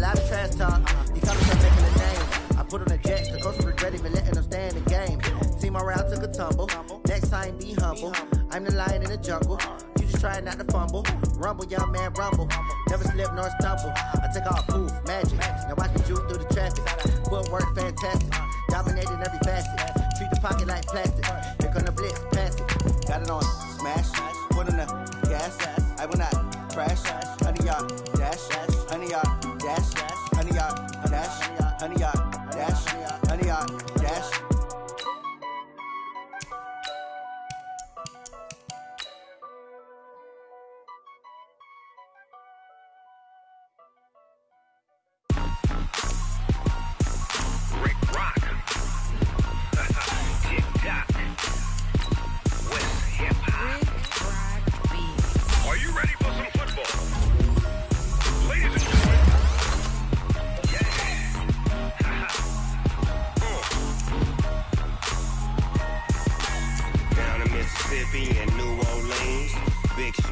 lot of trash talk. He coming here making a name. I put on the jets, the coach regret even letting them stay in the game. Team around took a tumble. Next time, be humble. I'm the lion in the jungle. You just trying not to fumble. Rumble, young man, rumble. Never slip nor stumble. I take off poof, magic. Now watch me juke through the traffic. Footwork fantastic. Dominating every facet. Treat the pocket like plastic. Here come the blitz, pass it. Got it on smash. Put in the gas. Ass. I will not crash. Honey yard dash. Honey yard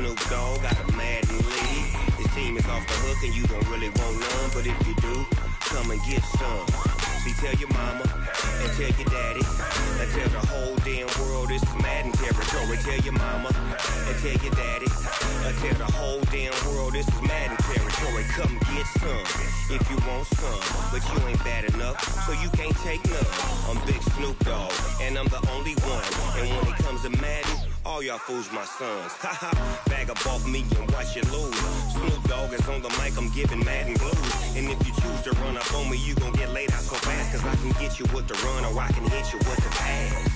Snoop Dogg got a Madden league. His team is off the hook and you don't really want none. But if you do, come and get some. See, tell your mama and tell your daddy. And tell the whole damn world this is Madden territory. Tell your mama and tell your daddy. And tell the whole damn world this is Madden territory. Come get some if you want some. But you ain't bad enough, so you can't take none. I'm Big Snoop Dogg, and I'm the only one. And when it comes to Madden, all y'all fools my sons. Haha, bag up off me and watch you lose. Snoop Dogg is on the mic, I'm giving Madden blues. And if you choose to run up on me, you gon' get laid out so fast. Cause I can get you with the run or I can hit you with the pass.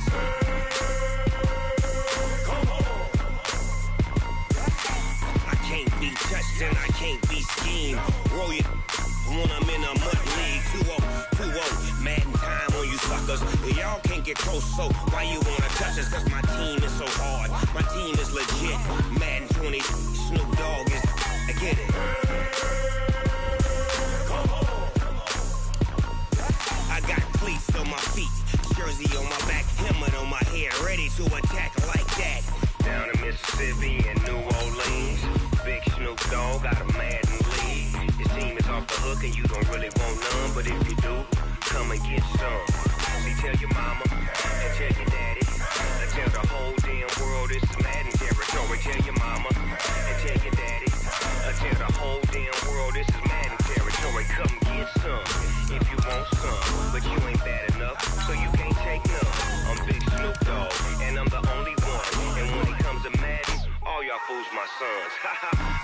I can't be touched and I can't be schemed. Roll you when I'm in a mud league. Get close, so why you wanna touch us? Cause my team is so hard. My team is legit. Madden 20, Snoop Dogg is. I get it. I got cleats on my feet, jersey on my back, helmet on my head, ready to attack like that. Down in Mississippi and New Orleans, Big Snoop Dogg got a Madden league. Your team is off the hook and you don't really want none, but if you do, come and get some. See, tell your mama and tell your daddy, and tell the whole damn world this is Madden territory. Tell your mama and tell your daddy, and tell the whole damn world this is Madden territory. Come get some if you want some, but you ain't bad enough, so you can't take none. I'm Big Snoop Dogg, and I'm the only one. And when it comes to Madden, all y'all fools my sons.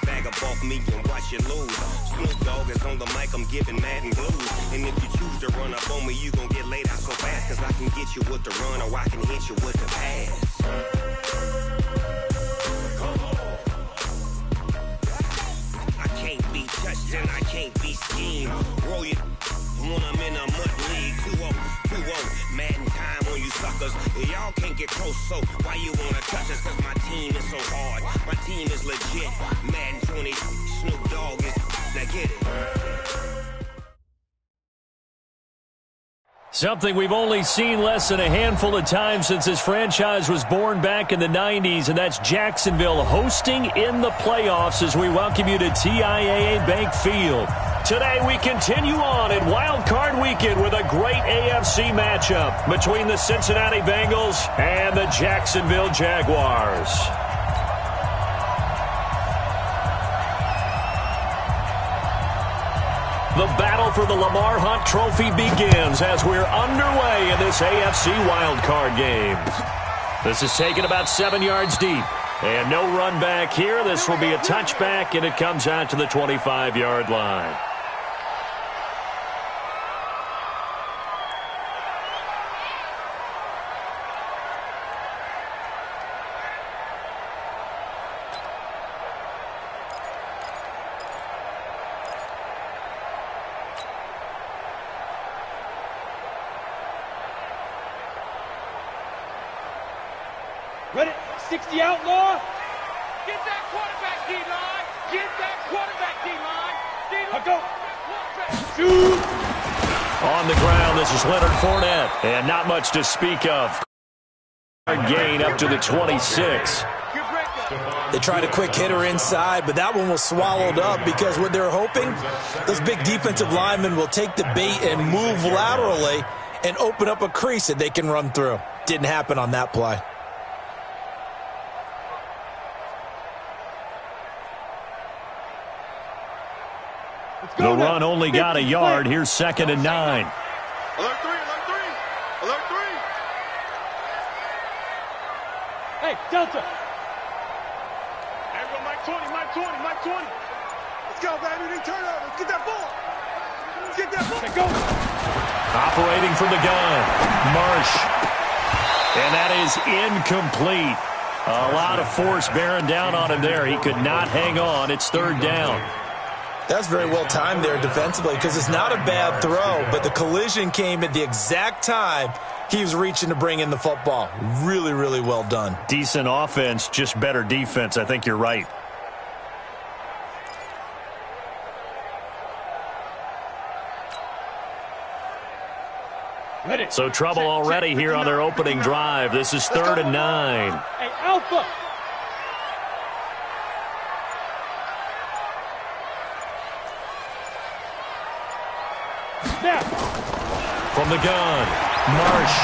Bag up off me and watch you lose. Snoop Dogg is on the mic, I'm giving Madden blues. And if you choose to run up on me, you gon' get laid out so fast. Cause I can get you with the run or I can hit you with the pass. I can't be touched and I can't be schemed. Roll you when I'm in a mud league. 2-0, 2-0, Madden time on you suckers. Y'all can't get close, so why you wanna touch us? Cause my team is so hard. My team is legit. Madden 20, Snoop Dogg is. Now get it. Something we've only seen less than a handful of times since this franchise was born back in the 90s, and that's Jacksonville hosting in the playoffs as we welcome you to TIAA Bank Field. Today we continue on in Wild Card Weekend with a great AFC matchup between the Cincinnati Bengals and the Jacksonville Jaguars. The battle for the Lamar Hunt Trophy begins as we're underway in this AFC wildcard game. This is taken about seven yards deep. And no run back here. This will be a touchback, and it comes out to the 25-yard line. Ready? 60 outlaw. Get that quarterback D-line. Get that quarterback D-line. D-line. go. Shoot. On the ground, this is Leonard Fournette. And not much to speak of. Gain up to the 26. They tried a quick hitter inside, but that one was swallowed up because what they're hoping, those big defensive linemen will take the bait and move laterally and open up a crease that they can run through. Didn't happen on that play. The run only got a yard. Here's second and nine. Alert three, alert three, alert three. Hey, Delta. Everyone, Mike 20, Mike 20, Mike 20. Let's go, baby. They turn over. Let's get that ball. Let's get that ball. Okay, go. Operating from the gun, Marsh. And that is incomplete. A lot of force bearing down on him there. He could not hang on. It's third down. That's very well timed there defensively because it's not a bad throw, but the collision came at the exact time he was reaching to bring in the football. Really, really well done. Decent offense, just better defense. I think you're right. Ready. So trouble Check, already check, here on their opening drive. This is third and nine. Hey, Alpha. Snap. From the gun, Marsh.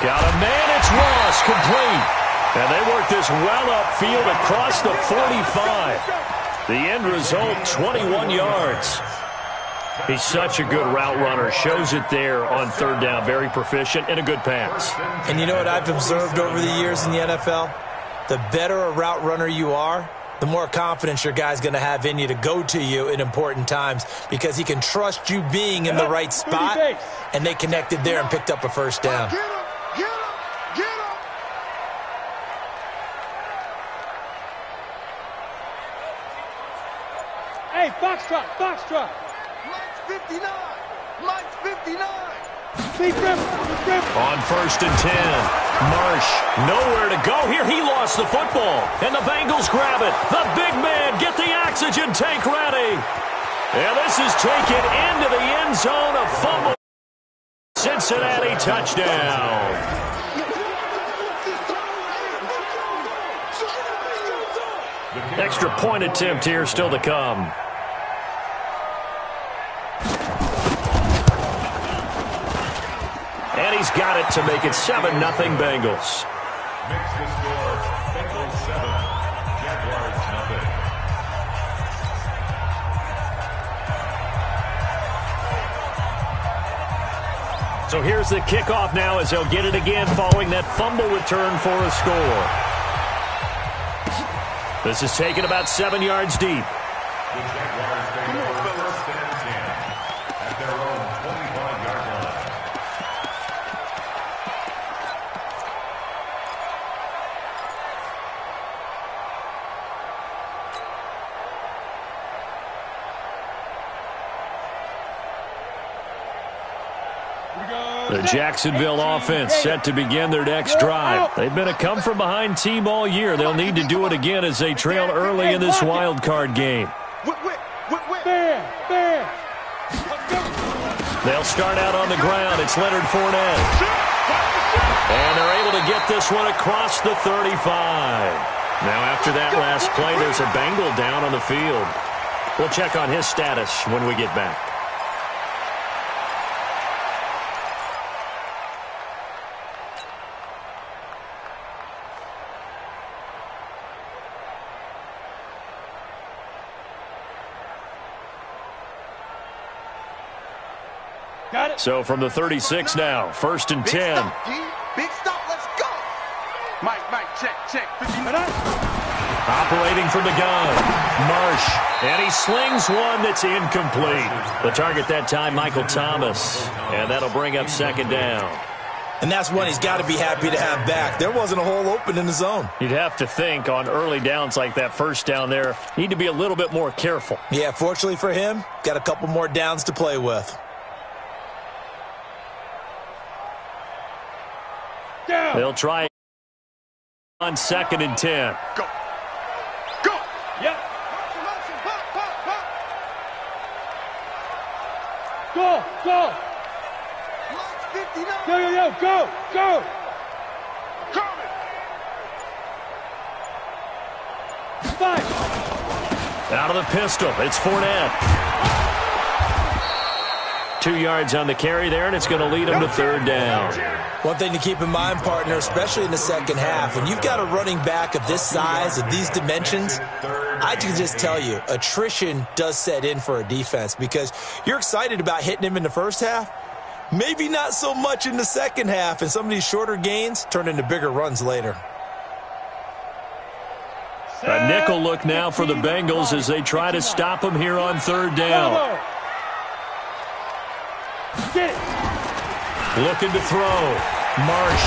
Got a man, it's Ross, complete. And they work this well upfield across the 45. The end result, 21 yards. He's such a good route runner. Shows it there on third down. Very proficient and a good pass. And you know what I've observed over the years in the NFL? The better a route runner you are, the more confidence your guy's going to have in you to go to you in important times because he can trust you being in the right spot, and they connected there and picked up a first down. Get him. Get him. Get him. Hey, Foxtrot, Foxtrot. Mike's 59. Mike's 59. On first and 10, Marsh nowhere to go here. He lost the football, and the Bengals grab it. The big man, get the oxygen tank ready. And this is taken into the end zone. A fumble. Cincinnati touchdown. Extra point attempt here still to come. He's got it to make it 7-0 Bengals. Makes the score Bengals 7, Jaguars nothing. So here's the kickoff now as they'll get it again following that fumble return for a score. This is taken about seven yards deep. The Jaguars take over first and 10 at their own 25-yard line. The Jacksonville offense set to begin their next drive. They've been a come-from-behind team all year. They'll need to do it again as they trail early in this wild card game. They'll start out on the ground. It's Leonard Fournette. And they're able to get this one across the 35. Now, after that last play, there's a Bengal down on the field. We'll check on his status when we get back. So from the 36 now, first and 10. Big stop. Let's go. Mike, Mike, check, check. Operating from the gun, Marsh. And he slings one that's incomplete. The target that time, Michael Thomas. And that'll bring up second down. And that's one he's got to be happy to have back. There wasn't a hole open in the zone. You'd have to think on early downs like that first down there, need to be a little bit more careful. Yeah, fortunately for him, got a couple more downs to play with. Down. They'll try on second and 10. Go. Go. Yep. Go, go. Yo, yo, yo, go, go. Out of the pistol, it's Fournette. Two yards on the carry there, and it's going to lead him to third down. One thing to keep in mind, partner, especially in the second half, when you've got a running back of this size, of these dimensions, I can just tell you, attrition does set in for a defense because you're excited about hitting him in the first half, maybe not so much in the second half, and some of these shorter gains turn into bigger runs later. A nickel look now for the Bengals as they try to stop him here on third down. Looking to throw. Marsh.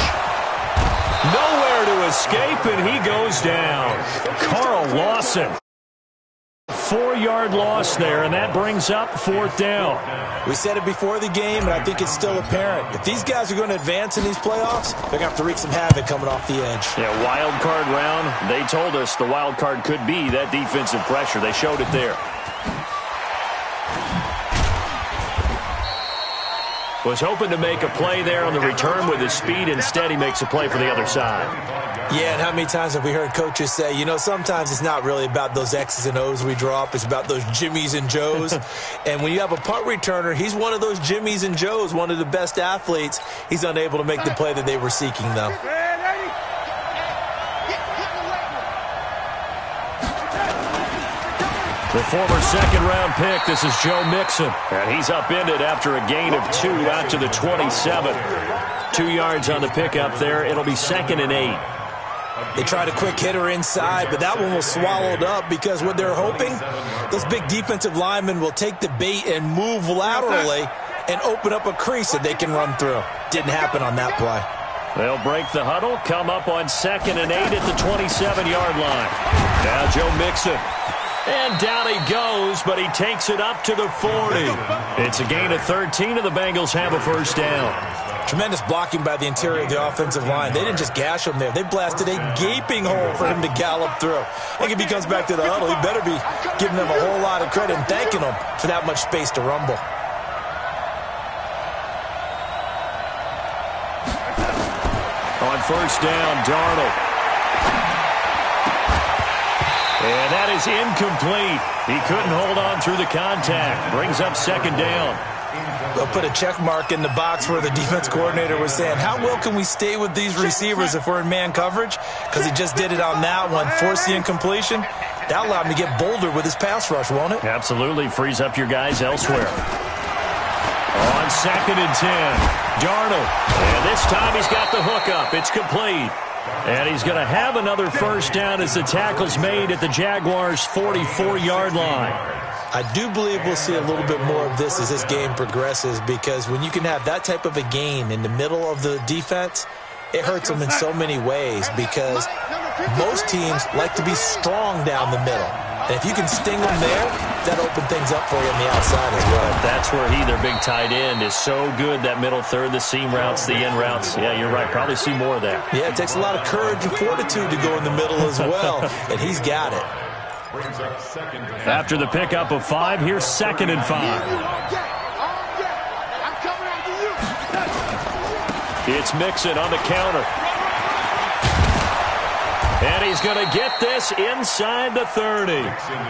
Nowhere to escape, and he goes down. Carl Lawson. Four-yard loss there, and that brings up fourth down. We said it before the game, and I think it's still apparent. If these guys are going to advance in these playoffs, they're going to have to wreak some havoc coming off the edge. Yeah, wild card round. They told us the wild card could be that defensive pressure. They showed it there. Was hoping to make a play there on the return with his speed. Instead, he makes a play for the other side. Yeah, and how many times have we heard coaches say, you know, sometimes it's not really about those X's and O's we drop. It's about those Jimmies and Joes. and when you have a punt returner, he's one of those Jimmies and Joes, one of the best athletes. He's unable to make the play that they were seeking, though. The former second-round pick, this is Joe Mixon. And he's upended after a gain of two out to the 27. Two yards on the pickup there. It'll be second and eight. They tried a quick hitter inside, but that one was swallowed up because what they're hoping, those big defensive linemen will take the bait and move laterally and open up a crease that they can run through. Didn't happen on that play. They'll break the huddle, come up on second and eight at the 27-yard line. Now Joe Mixon. And down he goes, but he takes it up to the 40. It's a gain of 13, and the Bengals have a first down. Tremendous blocking by the interior of the offensive line. They didn't just gash him there. They blasted a gaping hole for him to gallop through. I think if he comes back to the huddle, he better be giving them a whole lot of credit and thanking them for that much space to rumble. On first down, Darnold. And that is incomplete. He couldn't hold on through the contact. Brings up second down. They'll put a check mark in the box where the defense coordinator was saying, how well can we stay with these receivers if we're in man coverage? Because he just did it on that one, forced the incompletion. That allowed him to get bolder with his pass rush, won't it? Absolutely. Frees up your guys elsewhere. On second and 10, Darnold. And this time he's got the hookup. It's complete. And he's going to have another first down as the tackle's made at the Jaguars' 44-yard line. I do believe we'll see a little bit more of this as this game progresses because when you can have that type of a game in the middle of the defense, it hurts them in so many ways because most teams like to be strong down the middle. And if you can sting them there, that opens things up for you on the outside as well. That's where he, their big tight end, is so good, that middle third, the seam routes, the end routes. Yeah, you're right. Probably see more of that. Yeah, it takes a lot of courage and fortitude to go in the middle as well, and he's got it. After the pickup of five, here's second and five. It's Mixon on the counter. And he's going to get this inside the 30.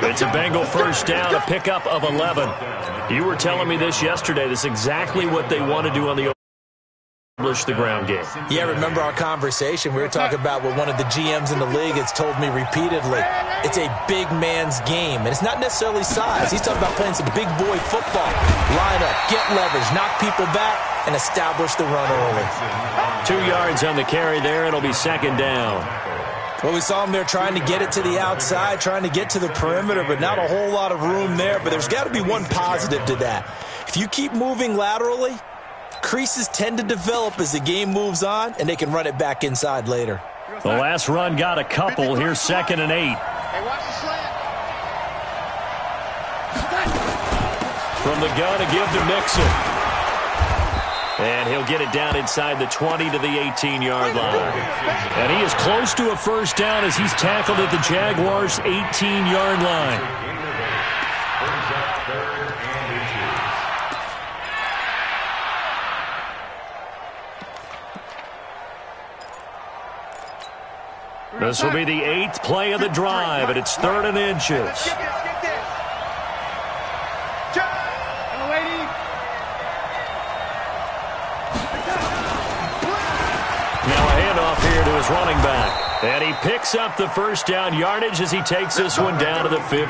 It's a Bengal first down, a pickup of 11. You were telling me this yesterday. This is exactly what they want to do on the establish the ground game. Yeah, remember our conversation? We were talking about what one of the GMs in the league has told me repeatedly. It's a big man's game, and it's not necessarily size. He's talking about playing some big boy football. Line up, get leverage, knock people back, and establish the run early. Two yards on the carry there. It'll be second down. Well, we saw him there trying to get it to the outside, trying to get to the perimeter, but not a whole lot of room there. But there's got to be one positive to that. If you keep moving laterally, creases tend to develop as the game moves on, and they can run it back inside later. The last run got a couple. Here's second and eight. From the gun to give to Mixon. And he'll get it down inside the 20 to the 18-yard line. And he is close to a first down as he's tackled at the Jaguars' 18-yard line. This will be the eighth play of the drive, and it's third and inches. His running back. And he picks up the first down yardage as he takes this one down to the 15.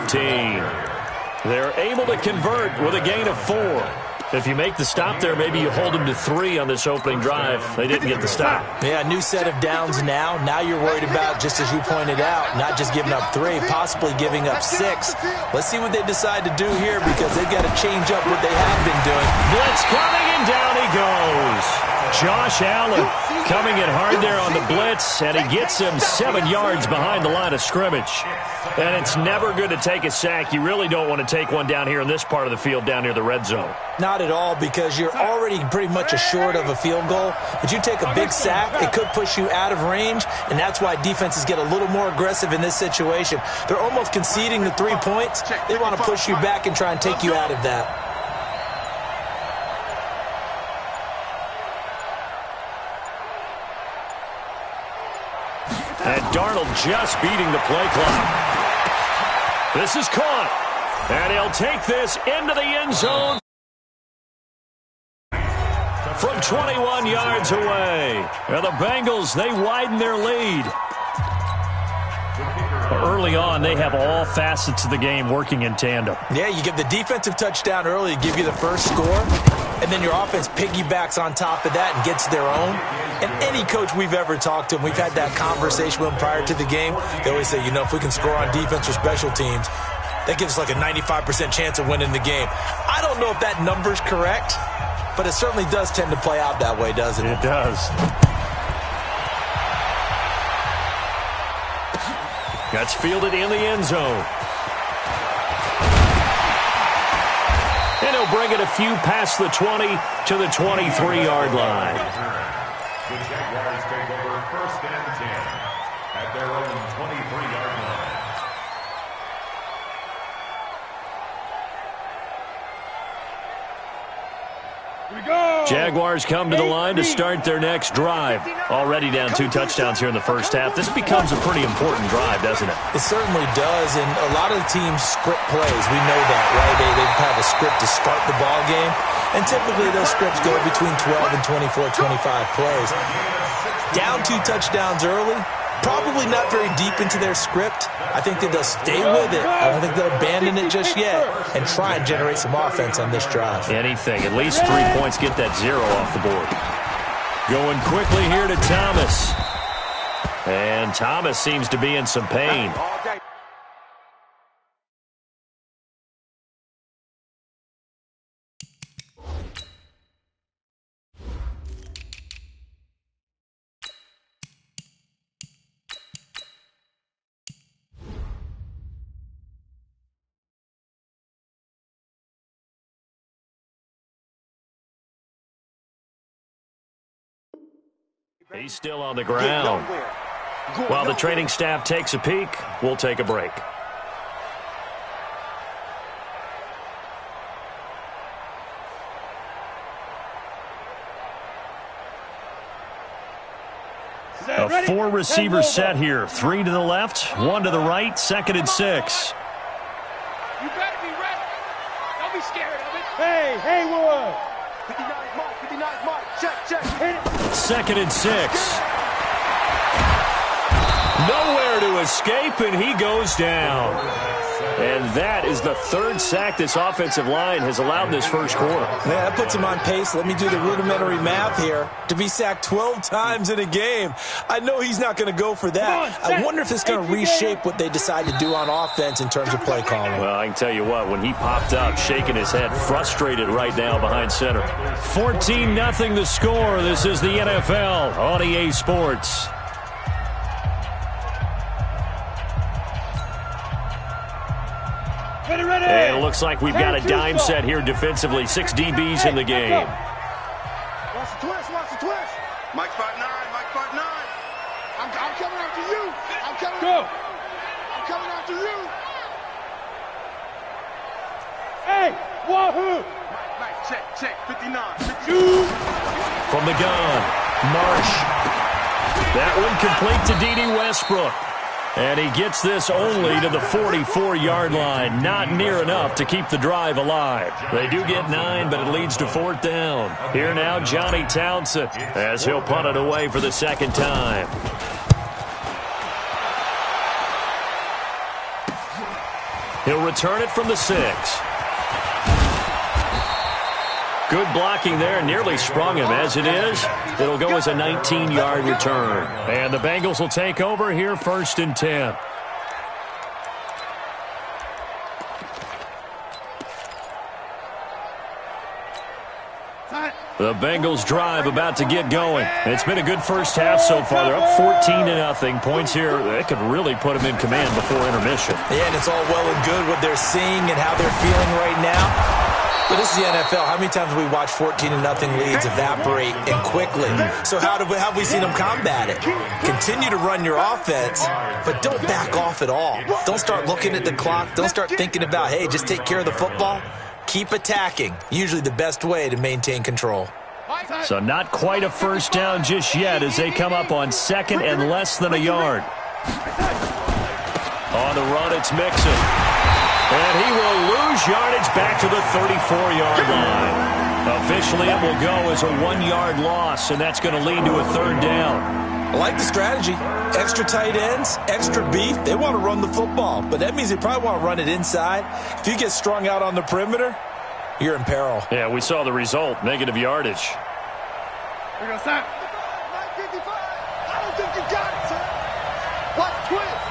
They're able to convert with a gain of four. If you make the stop there, maybe you hold them to three on this opening drive. They didn't get the stop. Yeah, new set of downs now. Now you're worried about, just as you pointed out, not just giving up three, possibly giving up six. Let's see what they decide to do here because they've got to change up what they have been doing. Blitz coming, and down he goes. Josh Allen coming in hard there on the blitz, and he gets him seven yards behind the line of scrimmage. And it's never good to take a sack. You really don't want to take one down here in this part of the field down near the red zone. Not at all because you're already pretty much assured of a field goal. But you take a big sack, it could push you out of range, and that's why defenses get a little more aggressive in this situation. They're almost conceding the three points. They want to push you back and try and take you out of that. And Darnold just beating the play clock. This is caught. And he'll take this into the end zone from 21 yards away. And the Bengals, they widen their lead. Early on, they have all facets of the game working in tandem. Yeah, you give the defensive touchdown early give you the first score, and then your offense piggybacks on top of that and gets their own. And any coach we've ever talked to, and we've had that conversation with them prior to the game, they always say, you know, if we can score on defense or special teams, that gives us like a 95% chance of winning the game. I don't know if that number's correct, but it certainly does tend to play out that way, doesn't it? It does. That's fielded in the end zone. And he'll bring it a few past the 20 to the 23-yard line. Jaguars come to the line to start their next drive. Already down two touchdowns here in the first half. This becomes a pretty important drive, doesn't it? It certainly does, and a lot of the teams script plays. We know that, right? They, they have a script to start the ball game, and typically those scripts go between 12 and 24, 25 plays. Down two touchdowns early, probably not very deep into their script. I think that they'll stay with it. I don't think they'll abandon it just yet and try and generate some offense on this drive. Anything. At least three points. Get that zero off the board. Going quickly here to Thomas. And Thomas seems to be in some pain. He's still on the ground. While the training staff takes a peek, we'll take a break. A four receiver set here. Three to the left, one to the right, second and six. You better be ready. Don't be scared of it. Hey, Haywood. 59 Mike, 59 Mike. Check, check. Hit it. Second and six. Nowhere to escape, and he goes down. And that is the third sack this offensive line has allowed this first quarter. Yeah, that puts him on pace. Let me do the rudimentary math here. To be sacked 12 times in a game, I know he's not going to go for that. I wonder if it's going to reshape what they decide to do on offense in terms of play calling. Well, I can tell you what, when he popped up, shaking his head, frustrated right now behind center. 14-0 the score. This is the NFL on EA Sports. And it looks like we've got a dime set here defensively. Six DBs in the game. Watch the twist, watch the twist. Mike five nine, Mike five nine. I'm, I'm coming after you. I'm coming. Go. I'm coming after you. Hey, Wahoo! Mike, Mike, check, check, 59, 59. From the gun, Marsh. That one complete to Dede Westbrook. And he gets this only to the 44-yard line. Not near enough to keep the drive alive. They do get nine, but it leads to fourth down. Here now, Johnny Townsend, as he'll punt it away for the second time. He'll return it from the six. Good blocking there. Nearly sprung him. As it is, it'll go as a 19-yard return. And the Bengals will take over here first and 10. The Bengals drive about to get going. It's been a good first half so far. They're up 14 to nothing. Points here, they could really put them in command before intermission. Yeah, and it's all well and good what they're seeing and how they're feeling right now. But this is the NFL. How many times have we watched 14 to nothing leads evaporate and quickly? So how do we, have we seen them combat it? Continue to run your offense, but don't back off at all. Don't start looking at the clock. Don't start thinking about, hey, just take care of the football. Keep attacking. Usually the best way to maintain control. So not quite a first down just yet as they come up on second and less than a yard. On the run, it's Mixon. And he will lose yardage back to the 34-yard line. Officially, it will go as a one-yard loss, and that's going to lead to a third down. I like the strategy. Extra tight ends, extra beef. They want to run the football, but that means they probably want to run it inside. If you get strung out on the perimeter, you're in peril. Yeah, we saw the result, negative yardage. We're going to stop. I don't think you got it, sir. What twist?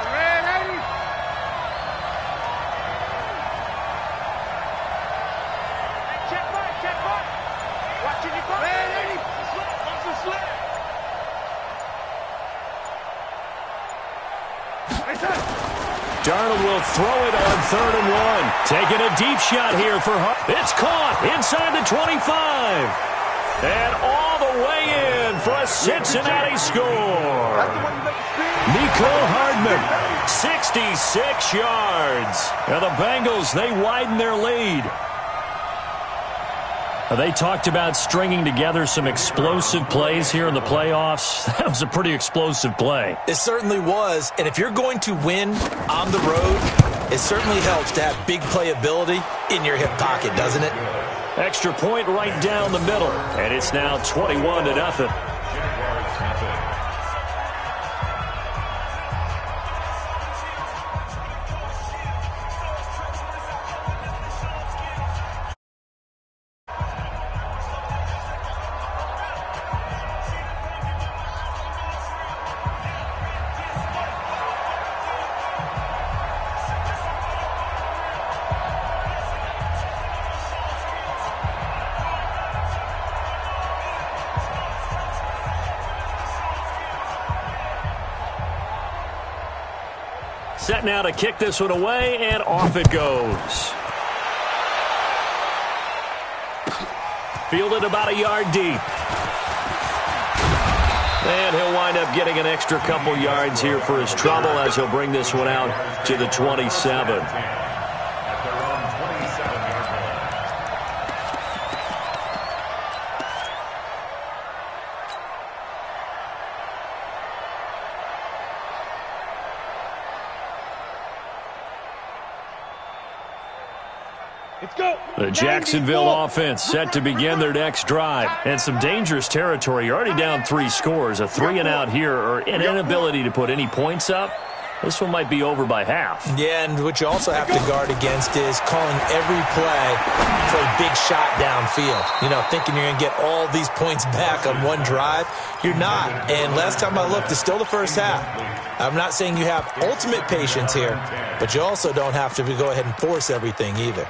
Will throw it on third and one. Taking a deep shot here for Hart. It's caught inside the 25. And all the way in for a Cincinnati score. Nico Hardman, 66 yards. Now the Bengals, they widen their lead. They talked about stringing together some explosive plays here in the playoffs. That was a pretty explosive play. It certainly was. And if you're going to win on the road, it certainly helps to have big playability in your hip pocket, doesn't it? Extra point right down the middle. And it's now 21 to nothing. To kick this one away, and off it goes. Fielded about a yard deep. And he'll wind up getting an extra couple yards here for his trouble as he'll bring this one out to the 27. The Jacksonville offense set to begin their next drive. And some dangerous territory. You're already down three scores. A three and out here or an inability to put any points up. This one might be over by half. Yeah, and what you also have to guard against is calling every play for a big shot downfield. You know, thinking you're going to get all these points back on one drive. You're not. And last time I looked, it's still the first half. I'm not saying you have ultimate patience here, but you also don't have to go ahead and force everything either.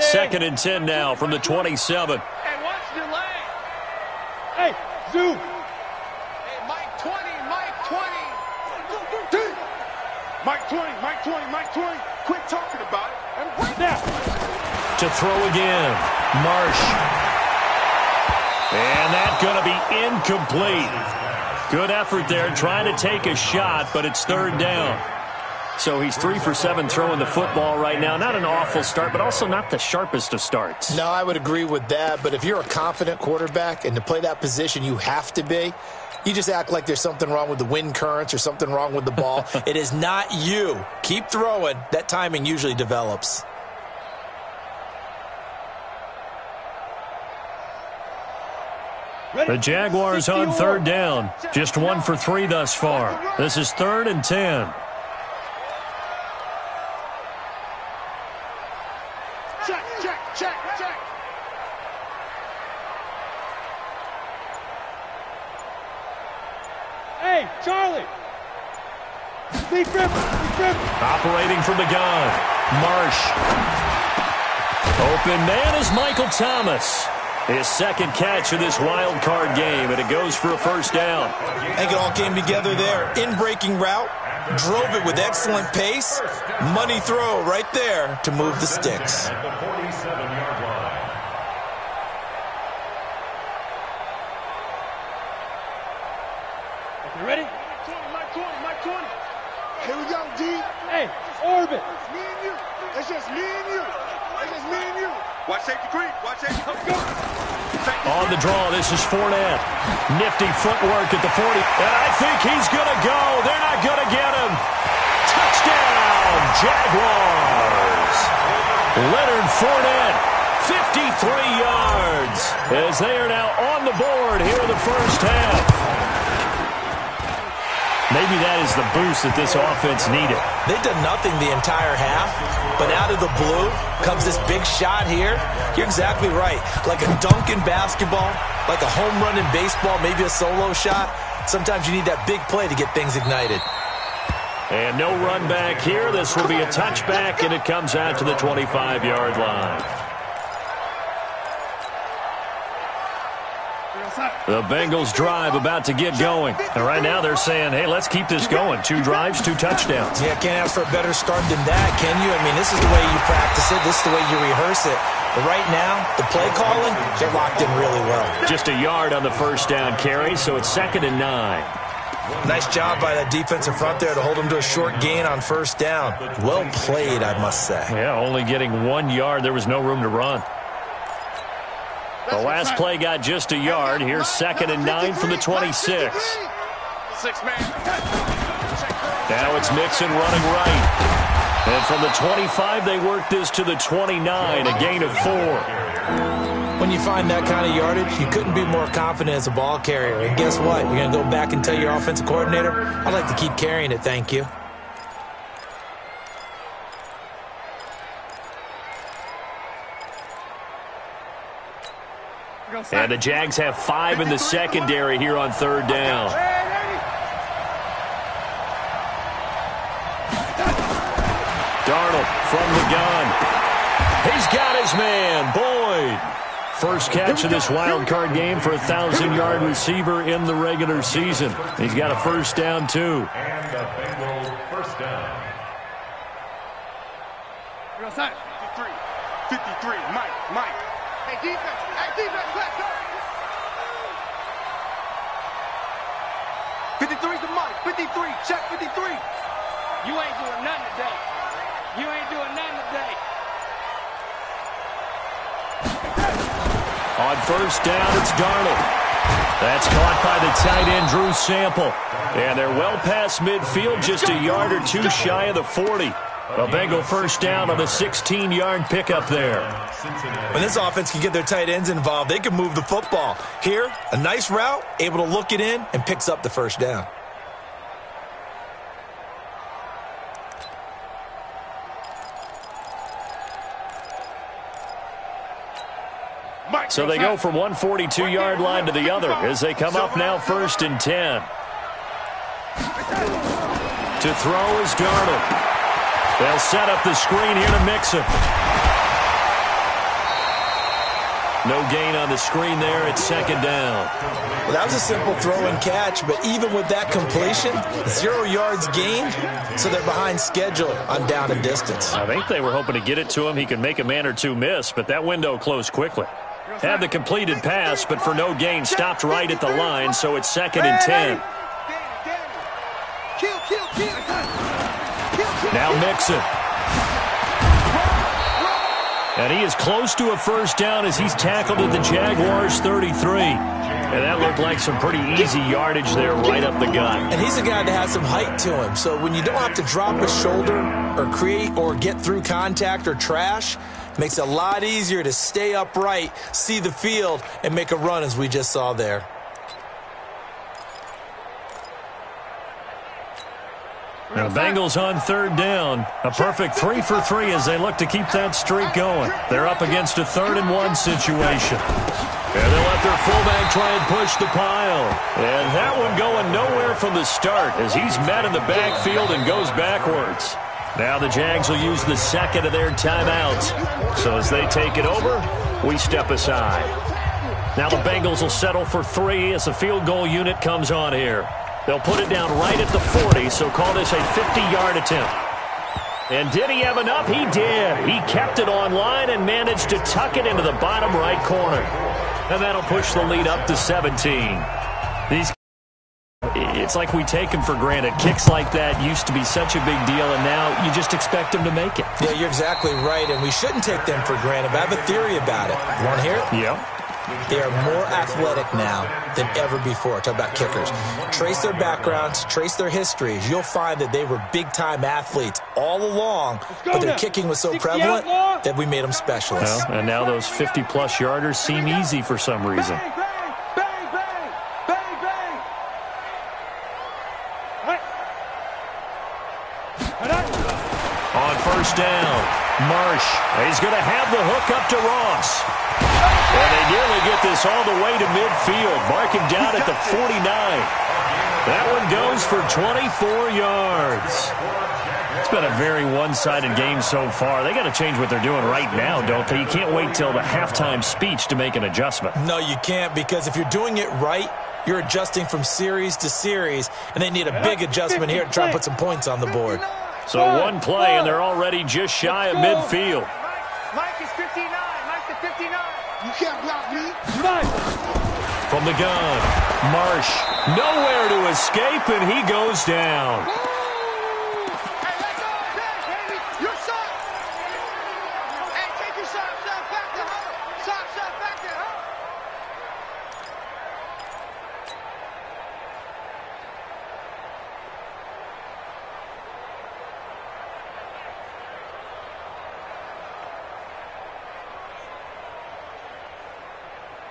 Second and 10 now from the 27. Hey, watch the lane. Hey, zoom. Hey, Mike 20, Mike 20. Mike 20, Mike 20, Mike 20. Quit talking about it. And right now. To throw again. Marsh. And that's going to be incomplete. Good effort there trying to take a shot, but it's third down. So he's three for seven throwing the football right now. Not an awful start, but also not the sharpest of starts. No, I would agree with that. But if you're a confident quarterback and to play that position, you have to be. You just act like there's something wrong with the wind currents or something wrong with the ball. it is not you. Keep throwing. That timing usually develops. The Jaguars on third down. Just one for three thus far. This is third and ten. Check, check, check, check. Hey, Charlie. Steve Griffin, Steve Griffin. Operating from the gun. Marsh. Open man is Michael Thomas. His second catch of this wild card game, and it goes for a first down. I think it all came together there. In breaking route, drove it with excellent pace. Money throw right there to move the sticks. At the 47-yard line. You ready? Mike 20, Mike 20, Mike 20. Here we go, D. Hey, orbit. It's me and you. It's just me and you. It's just me and you. Watch safety creep. Watch safety. Go. On the draw, this is Fournette. Nifty footwork at the 40. And I think he's going to go. They're not going to get him. Touchdown, Jaguars. Leonard Fournette, 53 yards, as they are now on the board here in the first half. Maybe that is the boost that this offense needed. They've done nothing the entire half, but out of the blue comes this big shot here. You're exactly right. Like a dunk in basketball, like a home run in baseball, maybe a solo shot. Sometimes you need that big play to get things ignited. And no run back here. This will be a touchback, and it comes out to the 25-yard line. The Bengals drive about to get going. And right now they're saying, hey, let's keep this going. Two drives, two touchdowns. Yeah, can't ask for a better start than that, can you? I mean, this is the way you practice it. This is the way you rehearse it. But right now, the play calling, they're locked in really well. Just a yard on the first down carry, so it's second and nine. Nice job by that defensive front there to hold them to a short gain on first down. Well played, I must say. Yeah, only getting one yard. There was no room to run. The last play got just a yard. Here's second and nine from the 26. Now it's Mixon running right. And from the 25, they work this to the 29, a gain of four. When you find that kind of yardage, you couldn't be more confident as a ball carrier. And guess what? You're going to go back and tell your offensive coordinator, I'd like to keep carrying it, thank you. And the Jags have five in the secondary here on third down. Darnold from the gun. He's got his man, Boyd. First catch of this wild card game for a 1,000-yard receiver in the regular season. He's got a first down, too. And the Bengals first down. You're outside. 53. 53. Mike, Mike. Hey, defense. Hey, defense. Let's go. 53 to Mike. 53. Check 53. You ain't doing nothing today. You ain't doing nothing today. On first down, it's Darnold. That's caught by the tight end, Drew Sample. And they're well past midfield, just a yard or two shy of the 40. A Bengal first down on the 16-yard pickup there. When this offense can get their tight ends involved, they can move the football. Here, a nice route, able to look it in, and picks up the first down. So they go from one 42-yard line to the other as they come up now first and 10. To throw is Darnold. They'll set up the screen here to mix Mixon. No gain on the screen there at second down. Well, that was a simple throw and catch, but even with that completion, zero yards gained, so they're behind schedule on down and distance. I think they were hoping to get it to him. He could make a man or two miss, but that window closed quickly. Had the completed pass, but for no gain, stopped right at the line, so it's second and 10. Kill, kill, kill. Now Mixon. And he is close to a first down as he's tackled at the Jaguars 33. And that looked like some pretty easy yardage there right up the gut. And he's a guy that has some height to him. So when you don't have to drop a shoulder or create or get through contact or trash, makes it a lot easier to stay upright, see the field, and make a run as we just saw there. The Bengals on third down. A perfect three for three as they look to keep that streak going. They're up against a third and one situation. And they'll let their fullback try and push the pile. And that one going nowhere from the start as he's met in the backfield and goes backwards. Now the Jags will use the second of their timeouts. So as they take it over, we step aside. Now the Bengals will settle for three as the field goal unit comes on here. They'll put it down right at the 40, so call this a 50-yard attempt. And did he have enough? He did. He kept it on line and managed to tuck it into the bottom right corner. And that'll push the lead up to 17. These it's like we take them for granted. Kicks like that used to be such a big deal, and now you just expect them to make it. Yeah, you're exactly right, and we shouldn't take them for granted. But I have a theory about it. You want to hear it? Yeah. They are more athletic now than ever before. Talk about kickers. Trace their backgrounds, trace their histories. You'll find that they were big-time athletes all along, but their kicking was so prevalent that we made them specialists. Well, and now those 50-plus yarders seem easy for some reason. On first down, Marsh. He's going to have the hook up to Ross. And they nearly get this all the way to midfield. Mark him down at the 49. That one goes for 24 yards. It's been a very one-sided game so far. They got to change what they're doing right now, don't they? You can't wait till the halftime speech to make an adjustment. No, you can't because if you're doing it right, you're adjusting from series to series, and they need a big adjustment here to try and put some points on the board. So one play, and they're already just shy of midfield. Mike is 59. Mike the 59. You can't block me. From the gun, Marsh, nowhere to escape, and he goes down. Hey, let's go. Hey, baby. Your shot. Hey, take your shot, shot uh, back to. Shot, shot back to her.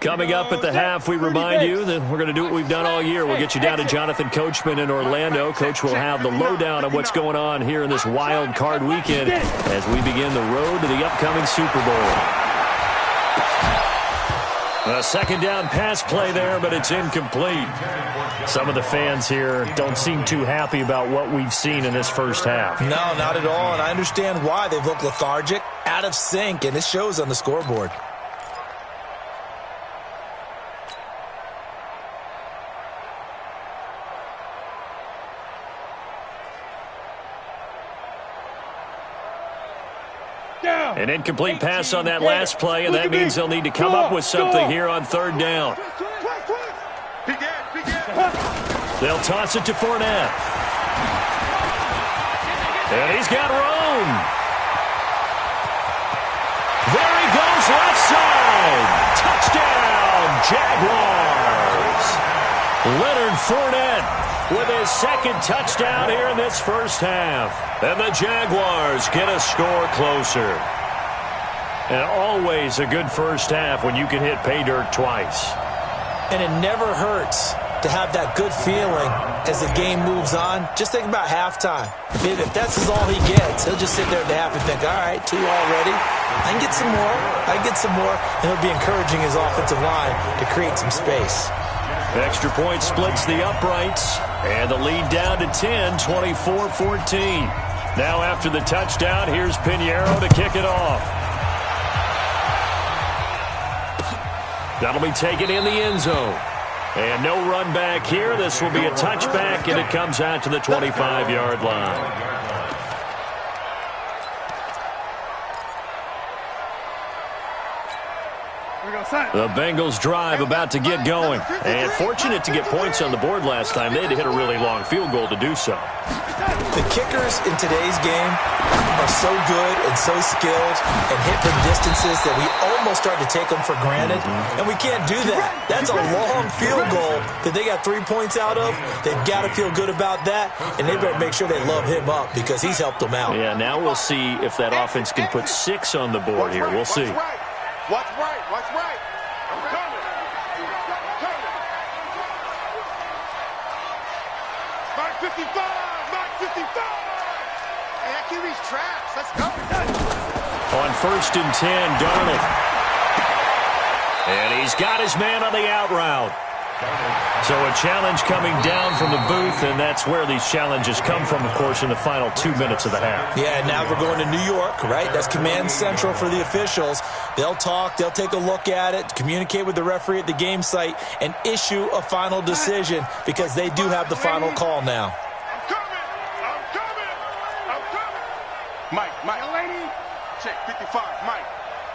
Coming up at the half, we remind you that we're going to do what we've done all year. We'll get you down to Jonathan Coachman in Orlando. Coach will have the lowdown of what's going on here in this wild card weekend as we begin the road to the upcoming Super Bowl. A second down pass play there, but it's incomplete. Some of the fans here don't seem too happy about what we've seen in this first half. No, not at all, and I understand why. They've looked lethargic, out of sync, and it shows on the scoreboard. An incomplete pass on that last play, and that means they'll need to come up with something here on third down. Big Ed, Big Ed. They'll toss it to Fournette. And he's got room. There he goes left side. Touchdown, Jaguars. Leonard Fournette with his second touchdown here in this first half. And the Jaguars get a score closer. And always a good first half when you can hit pay dirt twice. And it never hurts to have that good feeling as the game moves on. Just think about halftime. If, if that's all he gets, he'll just sit there at the half and think, all right, two already. I can get some more. I can get some more. And he'll be encouraging his offensive line to create some space. Extra point splits the uprights. And the lead down to 10, 24-14. Now after the touchdown, here's Pinheiro to kick it off. That'll be taken in the end zone. And no run back here. This will be a touchback, and it comes out to the 25-yard line. The Bengals drive about to get going. And fortunate to get points on the board last time. They had to hit a really long field goal to do so. The kickers in today's game are so good and so skilled and hit from distances that we almost start to take them for granted. Mm-hmm. And we can't do that. That's a long field goal that they got three points out of. They've got to feel good about that. And they better make sure they love him up because he's helped them out. Yeah, now we'll see if that offense can put six on the board here. We'll see. Watch right. Watch right. I'm coming. I'm coming. Mark 55. Mark 55. Hey, that QB's trash. Let's go. On first and 10, Darnold. And he's got his man on the out route. So a challenge coming down from the booth, and that's where these challenges come from, of course, in the final two minutes of the half. Yeah, now we're going to New York, right? That's command central for the officials. They'll talk, they'll take a look at it, communicate with the referee at the game site, and issue a final decision because they do have the final call now. I'm coming. I'm coming. I'm coming. Mike, Mike. lady. Check 55. Mike.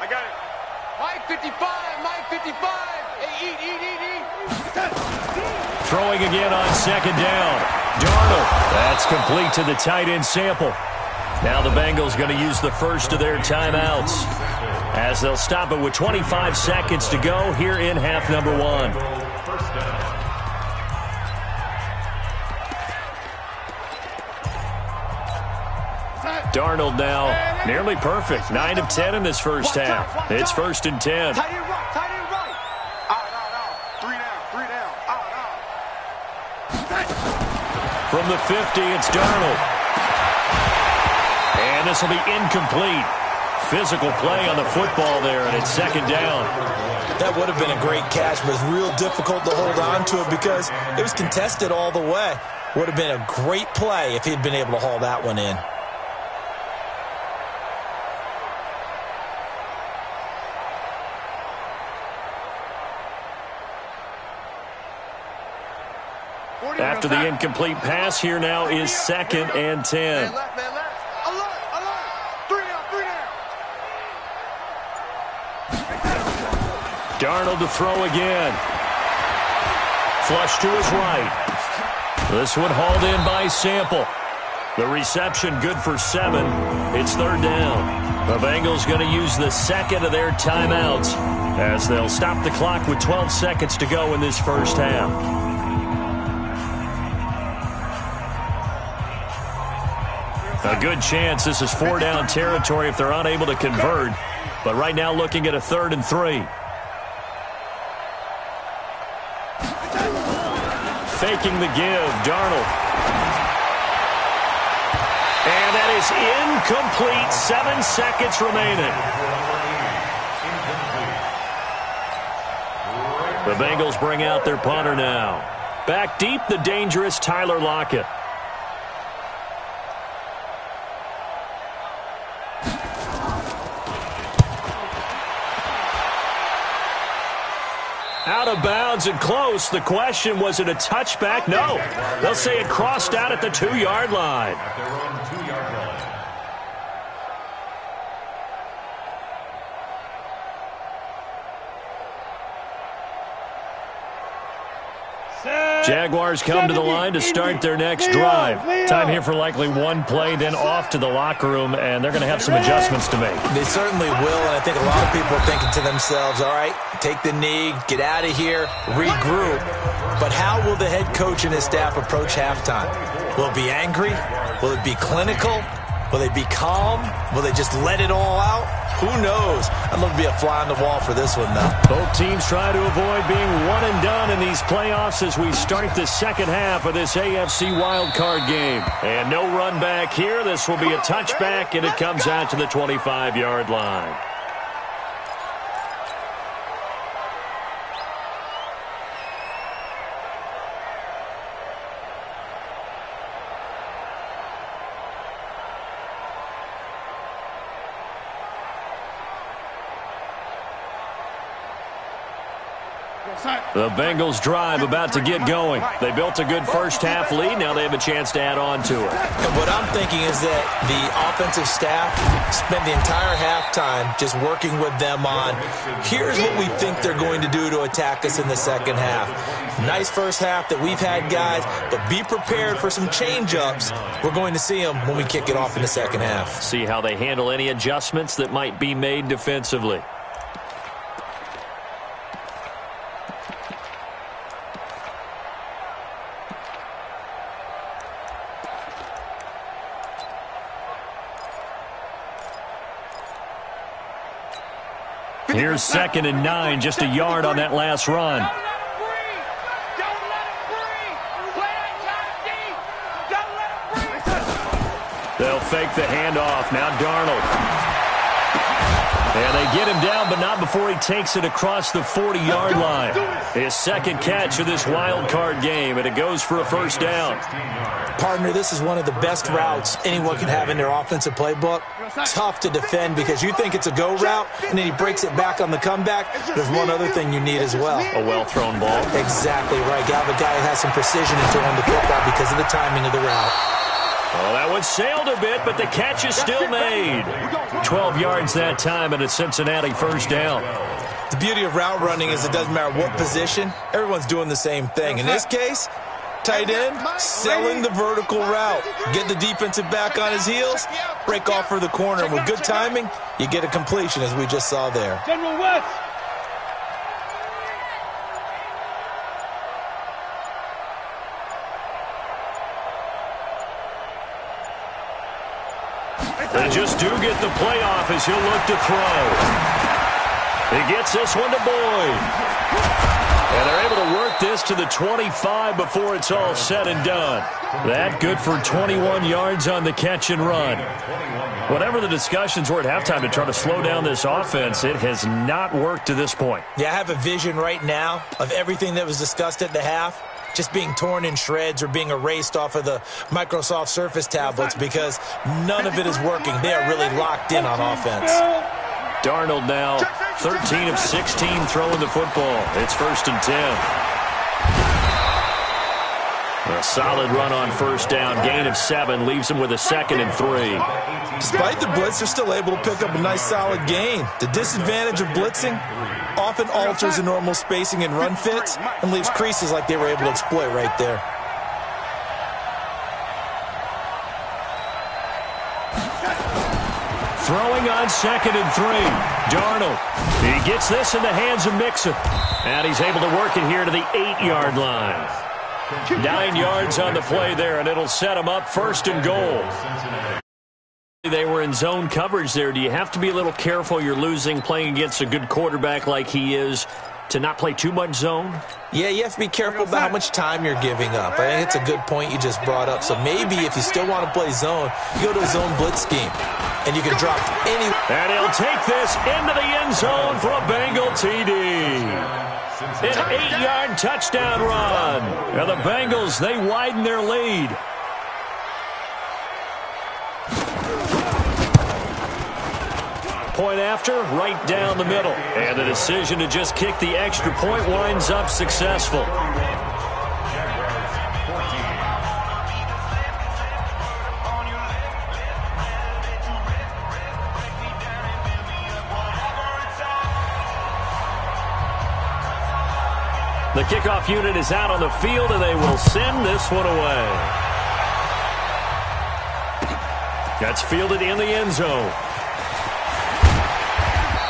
I got it. Mike 55. Mike 55. Hey, eat, eat, eat, eat. Throwing again on second down. Darnold. That's complete to the tight end sample. Now the Bengals going to use the first of their timeouts as they'll stop it with 25 seconds to go here in half number one. Darnold now nearly perfect. 9 of 10 in this first half. It's first and 10. Tight end right. Tight end right. Out, out, out. Three down. Three down. Out, out. From the 50, it's Darnold. And this will be incomplete. Physical play on the football there, and it's second down. That would have been a great catch, but it's real difficult to hold on to it because it was contested all the way. Would have been a great play if he'd been able to haul that one in. After the incomplete pass, here now is second and 10. Man left, man left. Alert, alert. Three down, three down. Darnold to throw again. Flush to his right. This one hauled in by Sample. The reception good for seven. It's third down. The Bengals going to use the second of their timeouts as they'll stop the clock with 12 seconds to go in this first half. A good chance this is four down territory if they're unable to convert. But right now looking at a third and three. Faking the give, Darnold. And that is incomplete. Seven seconds remaining. The Bengals bring out their punter now. Back deep, the dangerous Tyler Lockett. Out of bounds and close. The question, was it a touchback? No. They'll say it crossed out at the two-yard line. Jaguars come to the line to start their next drive. Time here for likely one play, then off to the locker room, and they're going to have some adjustments to make. They certainly will, and I think a lot of people are thinking to themselves, all right, take the knee, get out of here, regroup. But how will the head coach and his staff approach halftime? Will it be angry? Will it be clinical? Will they be calm? Will they just let it all out? Who knows? I'd love to be a fly on the wall for this one, though. Both teams try to avoid being one and done in these playoffs as we start the second half of this AFC wildcard game. And no run back here. This will be a touchback, and it comes out to the 25-yard line. The Bengals drive about to get going. They built a good first half lead. Now they have a chance to add on to it. And what I'm thinking is that the offensive staff spent the entire halftime just working with them on here's what we think they're going to do to attack us in the second half. Nice first half that we've had, guys, but be prepared for some change-ups. We're going to see them when we kick it off in the second half. See how they handle any adjustments that might be made defensively. Here's second and nine, just a yard on that last run. They'll fake the handoff. Now Darnold. And they get him down, but not before he takes it across the 40-yard line. His second catch of this wild card game, and it goes for a first down. Partner, this is one of the best routes anyone can have in their offensive playbook. Tough to defend because you think it's a go route, and then he breaks it back on the comeback. There's one other thing you need as well. A well-thrown ball. Exactly right. Got a guy who has some precision in throwing the football because of the timing of the route. Well, that one sailed a bit, but the catch is still made. 12 yards that time and a Cincinnati first down. The beauty of route running is it doesn't matter what position. Everyone's doing the same thing. In this case, tight end, selling the vertical route. Get the defensive back on his heels, break off for the corner. And with good timing, you get a completion as we just saw there. General West. They just do get the playoff as he'll look to throw. He gets this one to Boyd. And they're able to work this to the 25 before it's all said and done. That good for 21 yards on the catch and run. Whatever the discussions were at halftime to try to slow down this offense, it has not worked to this point. Yeah, I have a vision right now of everything that was discussed at the half just being torn in shreds or being erased off of the Microsoft Surface tablets because none of it is working. They are really locked in on offense. Darnold now 13 of 16 throwing the football. It's first and 10. A solid run on first down. Gain of seven leaves them with a second and three. Despite the blitz, they're still able to pick up a nice solid gain. The disadvantage of blitzing often alters the normal spacing and run fits and leaves creases like they were able to exploit right there. Throwing on second and three. Darnold. He gets this in the hands of Mixon. And he's able to work it here to the eight-yard line. Nine yards on the play there, and it'll set him up first and goal. They were in zone coverage there. Do you have to be a little careful you're losing playing against a good quarterback like he is to not play too much zone? Yeah, you have to be careful about how much time you're giving up. I think it's a good point you just brought up. So maybe if you still want to play zone, you go to a zone blitz scheme, and you can drop any. And he'll take this into the end zone for a Bengal TD. An eight-yard touchdown run. And the Bengals, they widen their lead. Point after, right down the middle. And the decision to just kick the extra point winds up successful. The kickoff unit is out on the field, and they will send this one away. That's fielded in the end zone.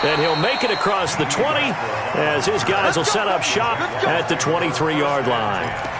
And he'll make it across the 20 as his guys will set up shop at the 23-yard line.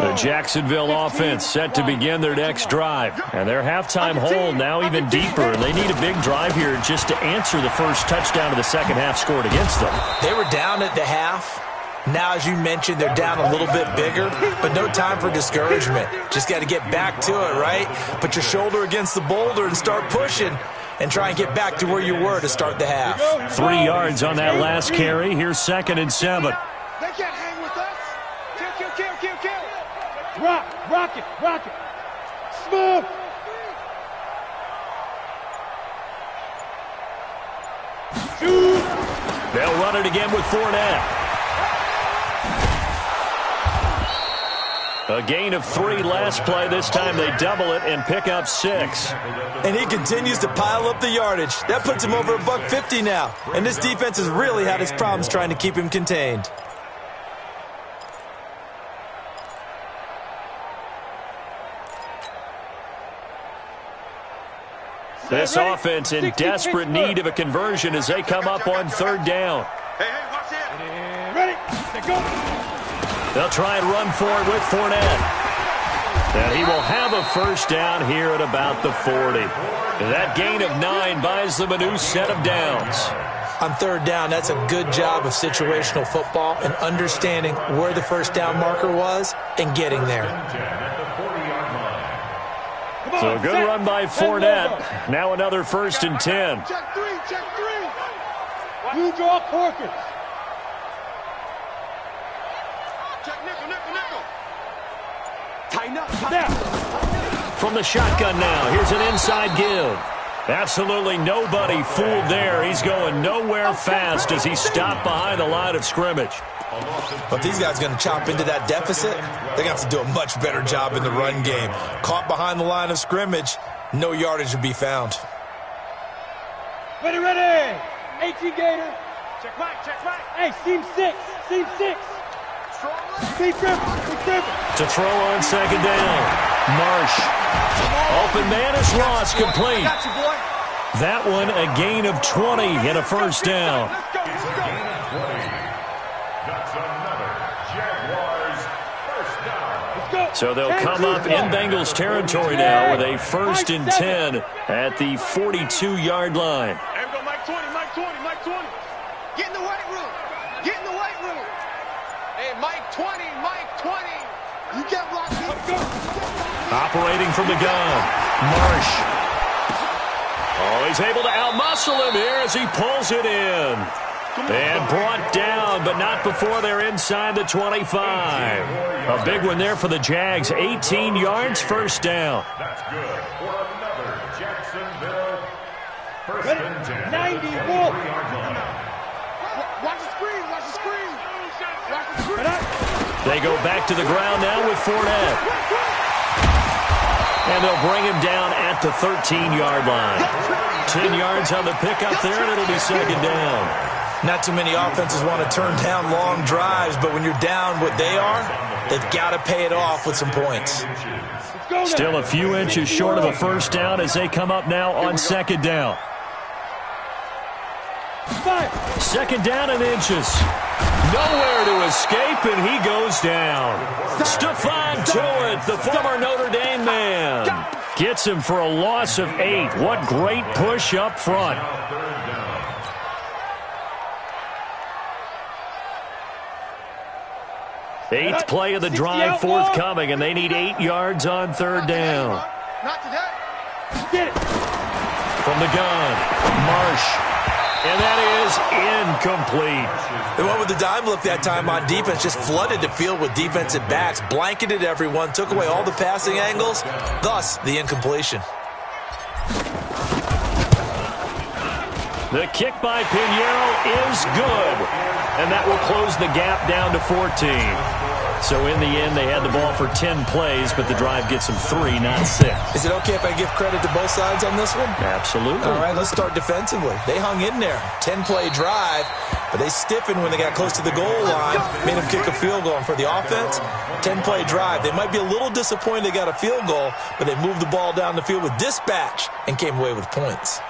The Jacksonville offense set to begin their next drive. And their halftime hole now even deeper. And they need a big drive here just to answer the first touchdown of the second half scored against them. They were down at the half. Now, as you mentioned, they're down a little bit bigger, but no time for discouragement. Just got to get back to it, right? Put your shoulder against the boulder and start pushing and try and get back to where you were to start the half. Three yards on that last carry. Here's second and seven. They can't hang with us. Kill, kill, kill, kill, kill. Drop. Rock it, rock it. Smooth. Shoot. They'll run it again with Fournette. A gain of three last play. This time they double it and pick up six. And he continues to pile up the yardage. That puts him over a buck 50 now. And this defense has really had its problems trying to keep him contained. This offense in desperate need of a conversion as they come up on third down. Hey, hey, watch it. Ready? Go. They'll try and run for it with Fournette. And he will have a first down here at about the 40. That gain of nine buys them a new set of downs. On third down, that's a good job of situational football and understanding where the first down marker was and getting there. So a good run by Fournette. Now another first and 10. Check three, check three. You draw Corkins. Check nickel, nickel, nickel. Tighten up. Now. From the shotgun now, here's an inside give. Absolutely nobody fooled there. He's going nowhere fast as he stopped behind the line of scrimmage. But these guys are going to chop into that deficit. They're going to have to do a much better job in the run game. Caught behind the line of scrimmage, no yardage to be found. Ready, ready. 18 Gator. Check back, check back. Hey, seam six, seam six. To throw on second down. Marsh. Open man is lost, complete. That one a gain of 20 and a first down. So they'll come up in Bengals territory now with a first and 10 at the 42-yard line. There we go, Mike 20, Mike 20, Mike 20. Get in the weight room. Get in the weight room. Hey, Mike 20, Mike 20. You get locked in. Go. Operating from the gun. Marsh. Oh, he's able to outmuscle him here as he pulls it in. And brought down, but not before they're inside the 25. A big one there for the Jags. 18 yards, first down. That's good for another Jacksonville first Ready? and 10. 90, At the ball. 43-yard line. Wa- Watch the screen, watch the screen. Watch the screen. Ready? They go back to the ground now with Fournette. And they'll bring him down at the 13-yard line. 10 yards on the pickup there, and it'll be second down. Not too many offenses want to turn down long drives, but when you're down what they are, they've got to pay it off with some points. Let's go now. Still a few inches short of a first down as they come up now on second down. Second down and inches. Nowhere to escape, and he goes down. Stephon Tuitt, the former Notre Dame man, gets him for a loss of eight. What great push up front. Eighth play of the drive forthcoming, and they need eight yards on third down. Not today. Get it. From the gun, Marsh. And that is incomplete. They went with the dime look that time on defense, just flooded the field with defensive backs, blanketed everyone, took away all the passing angles, thus the incompletion. The kick by Pinheiro is good. And that will close the gap down to 14. So in the end, they had the ball for 10 plays, but the drive gets them three, not six. Is it okay if I give credit to both sides on this one? Absolutely. All right, let's start defensively. They hung in there. 10-play drive, but they stiffened when they got close to the goal line, made them kick a field goal. And for the offense, 10-play drive. They might be a little disappointed they got a field goal, but they moved the ball down the field with dispatch and came away with points.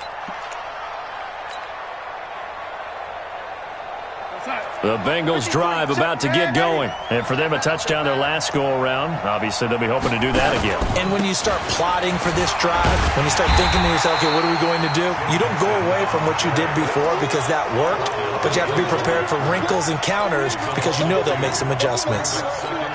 The Bengals drive about to get going. And for them, a touchdown their last go-around. Obviously, they'll be hoping to do that again. And when you start plotting for this drive, when you start thinking to yourself, okay, what are we going to do? You don't go away from what you did before because that worked, but you have to be prepared for wrinkles and counters because you know they'll make some adjustments.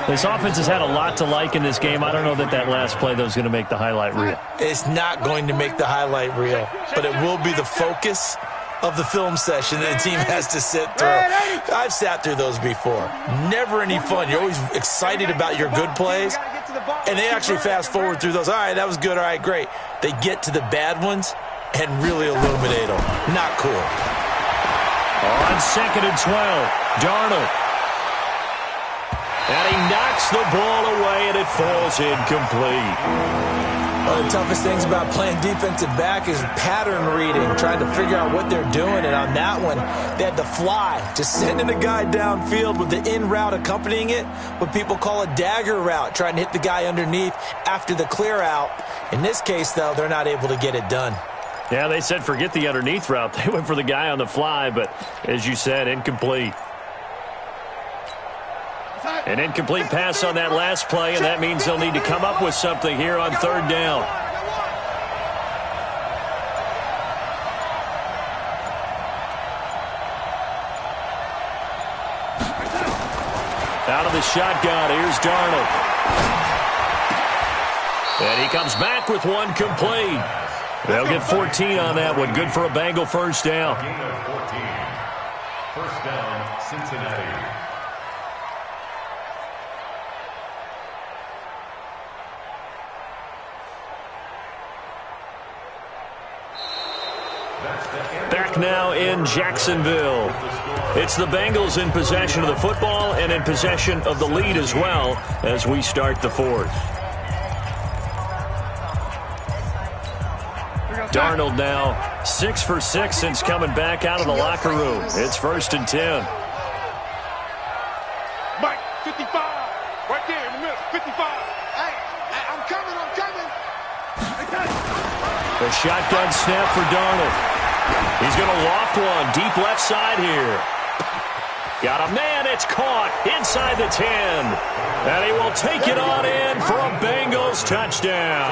This offense has had a lot to like in this game. I don't know that that last play, though, is going to make the highlight reel. It's not going to make the highlight reel, but it will be the focus of the film session that the team has to sit through. I've sat through those before. Never any fun. You're always excited about your good plays, And they actually fast forward through those. All right, that was good. All right, great. They get to the bad ones and really illuminate them. Not cool. On second and 12, Darnold. And he knocks the ball away, and it falls incomplete. One of the toughest things about playing defensive back is pattern reading, trying to figure out what they're doing. And on that one, they had to fly, just sending a guy downfield with the in route accompanying it, what people call a dagger route, trying to hit the guy underneath after the clear out. In this case, though, they're not able to get it done. Yeah, they said forget the underneath route. They went for the guy on the fly, but as you said, incomplete. An incomplete pass on that last play, and that means they'll need to come up with something here on third down. Out of the shotgun, here's Darnold. And he comes back with one complete. They'll get 14 on that one. Good for a Bengal first down. First down, Cincinnati. Back now in Jacksonville. It's the Bengals in possession of the football and in possession of the lead as well as we start the fourth. Darnold now six for six since coming back out of the locker room. It's first and ten. Mike, 55. Right there in the middle, 55. Hey, hey, I'm coming, I'm coming. The shotgun snap for Darnold. He's going to loft one deep left side here. Got a man, it's caught inside the 10. And he will take it on in for a Bengals touchdown.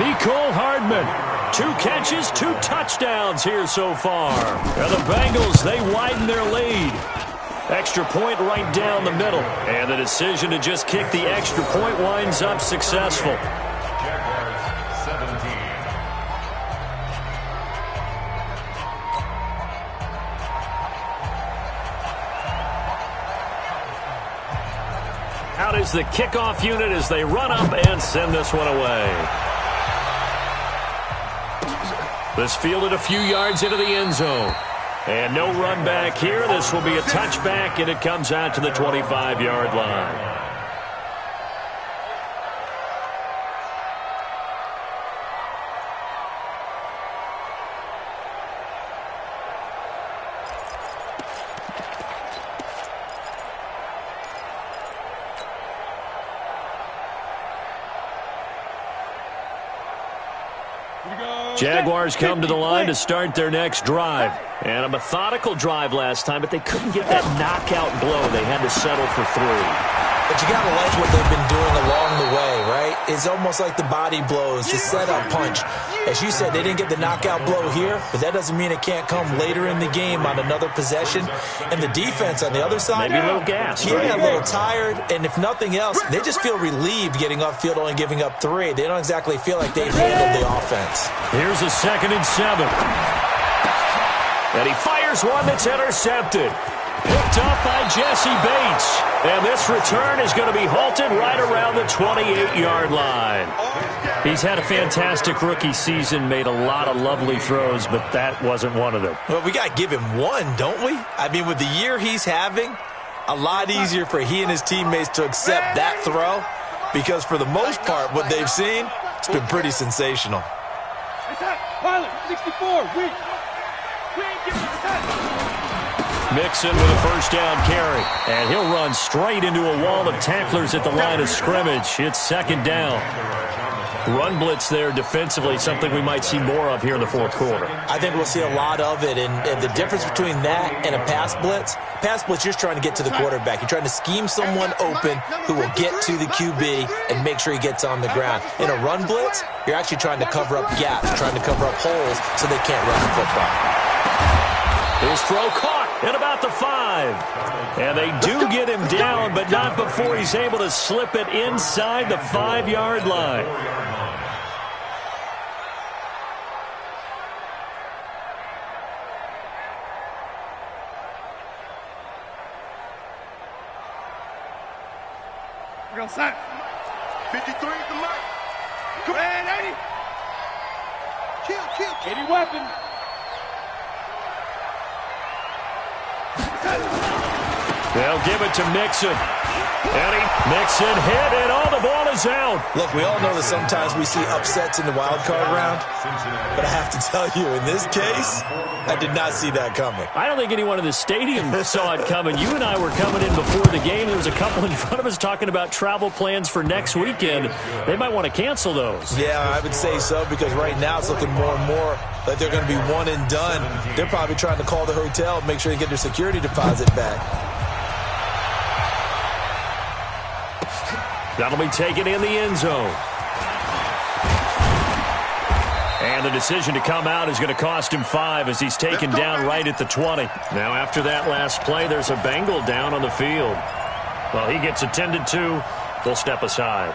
Mecole Hardman, two catches, two touchdowns here so far. And the Bengals, they widen their lead. Extra point right down the middle. And the decision to just kick the extra point winds up successful. The kickoff unit as they run up and send this one away. This fielded a few yards into the end zone. And no run back here. This will be a touchback, and it comes out to the 25-yard line. Jaguars come to the line to start their next drive. And a methodical drive last time, but they couldn't get that knockout blow. They had to settle for three. But you got to like what they've been doing along the way, right? It's almost like the body blows, the setup punch. As you said, they didn't get the knockout blow here, but that doesn't mean it can't come later in the game on another possession. And the defense on the other side, Maybe a little gas, yeah, right? a little tired. And if nothing else, they just feel relieved getting upfield, only giving up three. They don't exactly feel like they've handled the offense. Here's a second and seven. And he fires one that's intercepted. Picked up by Jessie Bates. And this return is going to be halted right around the 28-yard line. He's had a fantastic rookie season, made a lot of lovely throws, but that wasn't one of them. Well, we got to give him one, don't we? I mean, with the year he's having, a lot easier for he and his teammates to accept that throw because for the most part, what they've seen, it's been pretty sensational. It's Pilot, 64, we. Mixon with a first down carry. And he'll run straight into a wall of tacklers at the line of scrimmage. It's second down. Run blitz there defensively, something we might see more of here in the fourth quarter. I think we'll see a lot of it, and, and the difference between that and a pass blitz, pass blitz, you're trying to get to the quarterback. You're trying to scheme someone open who will get to the QB and make sure he gets on the ground. In a run blitz, you're actually trying to cover up gaps, trying to cover up holes so they can't run the football. His throw caught at about the five. And they do get him down, but not before he's able to slip it inside the five-yard line. go, set. 53 is the mark. Come on, Eddie. Kill, kill. Any weapon. They'll give it to Mixon. And he, Mixon hit, and all the ball is out. Look, we all know that sometimes we see upsets in the wild card round, but I have to tell you, in this case, I did not see that coming. I don't think anyone in the stadium saw it coming. You and I were coming in before the game. There was a couple in front of us talking about travel plans for next weekend. They might want to cancel those. Yeah, I would say so because right now it's looking more and more like they're going to be one and done. They're probably trying to call the hotel make sure they get their security deposit back. That'll be taken in the end zone. And the decision to come out is going to cost him five as he's taken down right at the 20. Now, after that last play, there's a Bengal down on the field. Well, he gets attended to. They'll step aside.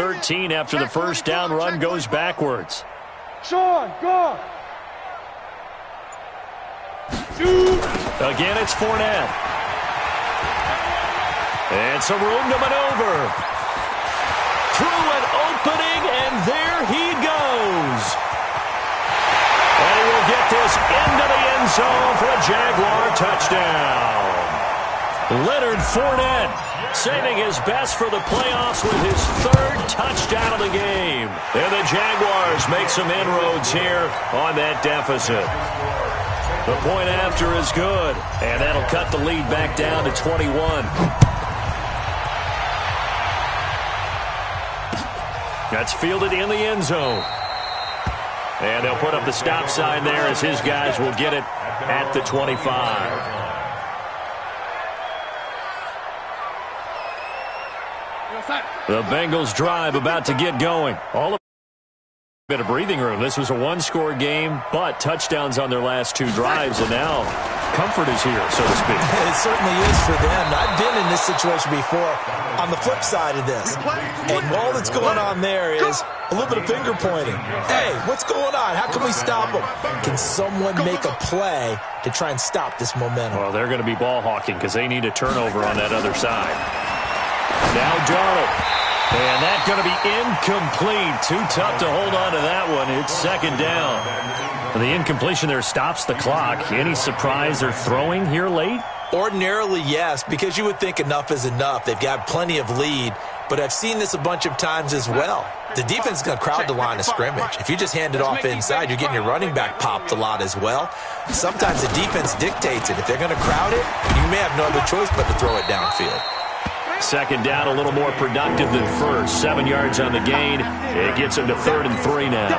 13 after the first down run goes backwards. Sean, go. Again, it's Fournette. And some room to maneuver. Through an opening, and there he goes. And he will get this into the end zone for a Jaguar touchdown. Leonard Fournette saving his best for the playoffs with his third touchdown of the game. And the Jaguars make some inroads here on that deficit. The point after is good, and that'll cut the lead back down to 21. That's fielded in the end zone. And they'll put up the stop sign there as his guys will get it at the 25. The Bengals drive about to get going. All of bit of breathing room. This was a one-score game, but touchdowns on their last two drives, and now comfort is here, so to speak. It certainly is for them. I've been in this situation before on the flip side of this. And all that's going on there is a little bit of finger pointing. Hey, what's going on? How can we stop them? Can someone make a play to try and stop this momentum? Well, they're going to be ball hawking because they need a turnover on that other side. Now Darnold. And that's going to be incomplete. Too tough to hold on to that one. It's second down. The incompletion there stops the clock. Any surprise they're throwing here late? Ordinarily, yes, because you would think enough is enough. They've got plenty of lead, but I've seen this a bunch of times as well. The defense is going to crowd the line of scrimmage. If you just hand it off inside, you're getting your running back popped a lot as well. Sometimes the defense dictates it. If they're going to crowd it, you may have no other choice but to throw it downfield. Second down, a little more productive than first. Seven yards on the gain. It gets them to third and three now.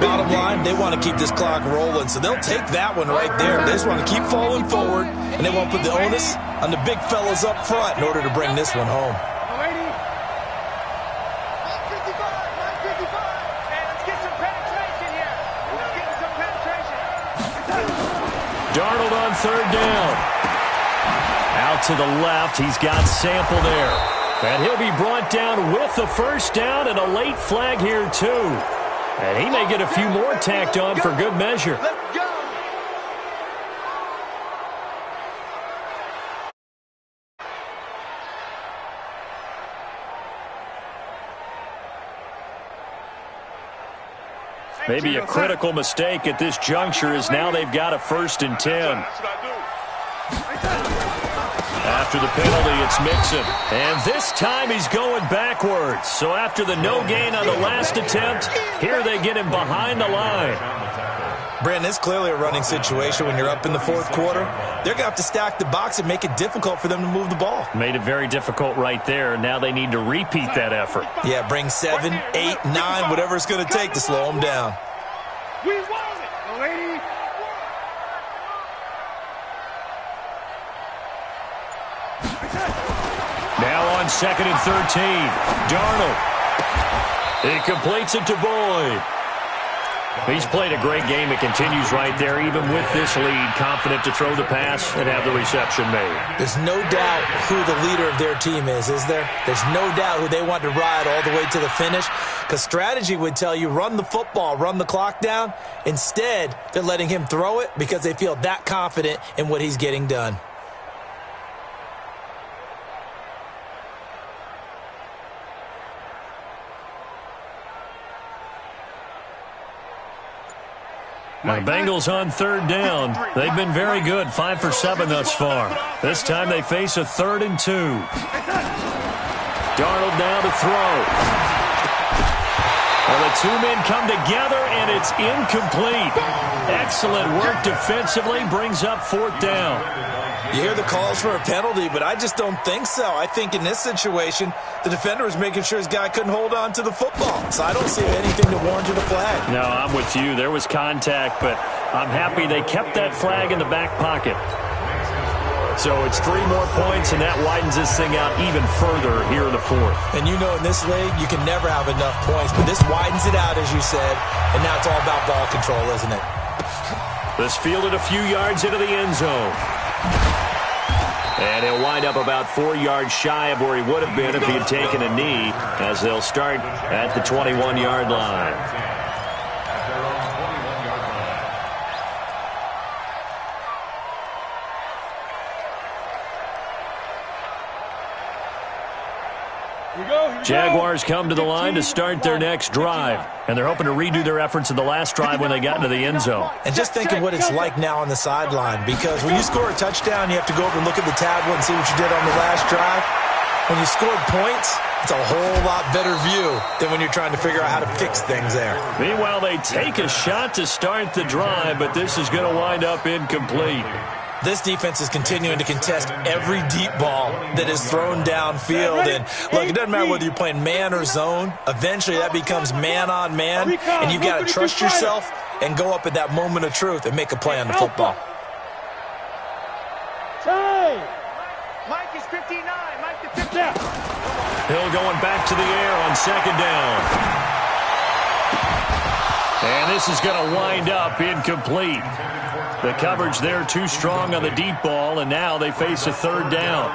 Bottom line, they want to keep this clock rolling, so they'll take that one right there. They just want to keep falling forward, and they won't put the onus on the big fellas up front in order to bring this one home. Darnold on third down. Out to the left. He's got Sample there. And he'll be brought down with the first down and a late flag here, too. And he may get a few more tacked on for good measure. Maybe a critical mistake at this juncture is now they've got a first and 10. After the penalty, it's Mixon. And this time he's going backwards. So after the no gain on the last attempt, here they get him behind the line. Brandon, it's clearly a running situation when you're up in the fourth quarter. They're going to have to stack the box and make it difficult for them to move the ball. Made it very difficult right there. Now they need to repeat that effort. Yeah, bring seven, eight, nine, whatever it's going to take to slow them down. Second and 13. Darnold. He completes it to Boyd. He's played a great game. It continues right there, even with this lead, confident to throw the pass and have the reception made. There's no doubt who the leader of their team is, is there? There's no doubt who they want to ride all the way to the finish because strategy would tell you run the football, run the clock down. Instead, they're letting him throw it because they feel that confident in what he's getting done. The Bengals on third down. They've been very good, five for seven thus far. This time they face a third and two. Darnold now to throw. Well, the two men come together, and it's incomplete. Excellent work defensively brings up fourth down. You hear the calls for a penalty, but I just don't think so. I think in this situation, the defender was making sure his guy couldn't hold on to the football. So I don't see anything to warrant a flag. No, I'm with you. There was contact, but I'm happy they kept that flag in the back pocket. So it's three more points, and that widens this thing out even further here in the fourth. And you know in this league, you can never have enough points, but this widens it out, as you said, and now it's all about ball control, isn't it? This fielded a few yards into the end zone. And he'll wind up about four yards shy of where he would have been if he had taken a knee as they'll start at the 21-yard line. Jaguars come to the line to start their next drive. And they're hoping to redo their efforts in the last drive when they got into the end zone. And just think of what it's like now on the sideline. Because when you score a touchdown, you have to go over and look at the tablet and see what you did on the last drive. When you scored points, it's a whole lot better view than when you're trying to figure out how to fix things there. Meanwhile, they take a shot to start the drive, but this is going to wind up incomplete. This defense is continuing to contest every deep ball that is thrown downfield. And look, it doesn't matter whether you're playing man or zone. Eventually, that becomes man on man, and you've got to trust yourself and go up at that moment of truth and make a play on the football. Mike is 59. Mike is 59. Hill going back to the air on second down. And this is going to wind up incomplete. The coverage there too strong on the deep ball, and now they face a third down.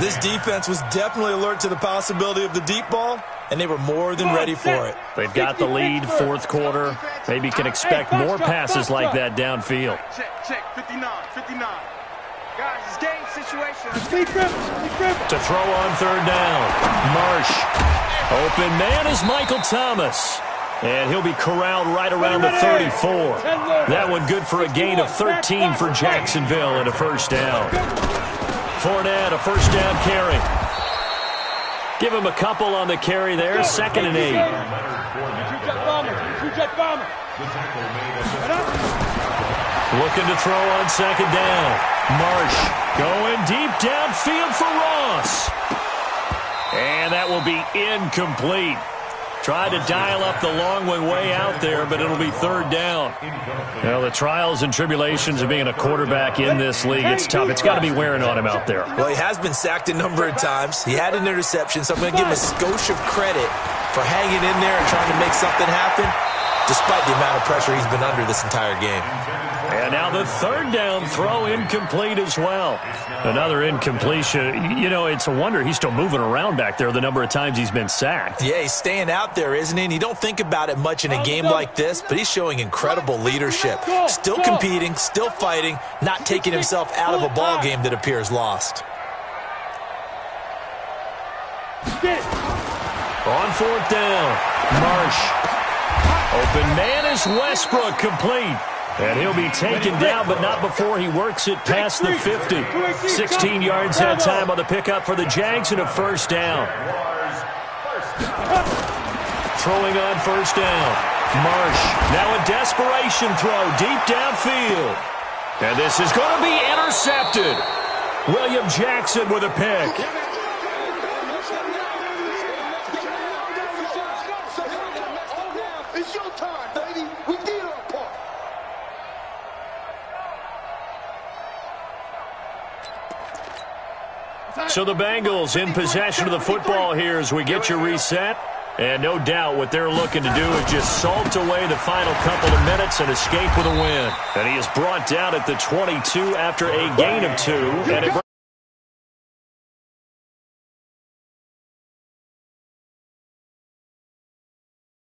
This defense was definitely alert to the possibility of the deep ball, and they were more than ready for it. They've got the lead, fourth quarter. Maybe can expect more passes like that downfield. Check, check, 59, 59. Guys, it's game situation. To throw on third down. Marsh. Open man is Michael Thomas. And he'll be corralled right around the 34. That one good for a gain of 13 for Jacksonville and a first down. Fournette, a first down carry. Give him a couple on the carry there, second and eight. Looking to throw on second down. Marsh going deep downfield for Ross. And that will be incomplete. Tried to dial up the long one way out there, but it'll be third down. Well, the trials and tribulations of being a quarterback in this league, it's tough. It's got to be wearing on him out there. Well, he has been sacked a number of times. He had an interception, so I'm going to give him a skosh of credit for hanging in there and trying to make something happen, despite the amount of pressure he's been under this entire game. And now the third down throw incomplete as well. Another incompletion. You know, it's a wonder he's still moving around back there the number of times he's been sacked. Yeah, he's staying out there, isn't he? And you don't think about it much in a game like this, but he's showing incredible leadership. Still competing, still fighting, not taking himself out of a ball game that appears lost. On fourth down, Marsh. Open man is Westbrook complete. And he'll be taken down, but not before he works it past the 50. 16 yards that time on the pickup for the Jags and a first down. Throwing on first down. Marsh. Now a desperation throw deep downfield. And this is going to be intercepted. William Jackson with a pick. So the Bengals in possession of the football here as we get you reset. And no doubt what they're looking to do is just salt away the final couple of minutes and escape with a win. And he is brought down at the 22 after a gain of two.